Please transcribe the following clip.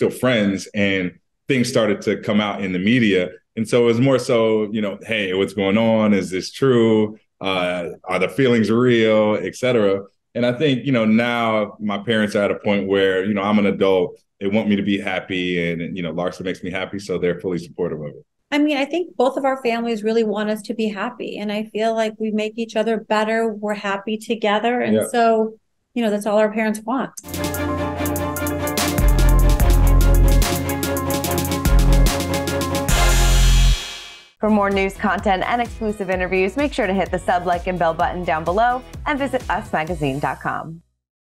still friends, and things started to come out in the media. And so it was more so, you know, hey, what's going on? Is this true? Uh, are the feelings real, et cetera? And I think, you know, now my parents are at a point where, you know, I'm an adult. They want me to be happy and, you know, Larsa makes me happy. So they're fully supportive of it. I mean, I think both of our families really want us to be happy. And I feel like we make each other better. We're happy together. And yeah. so, you know, that's all our parents want. For more news content and exclusive interviews, make sure to hit the sub, like, and bell button down below and visit usmagazine.com.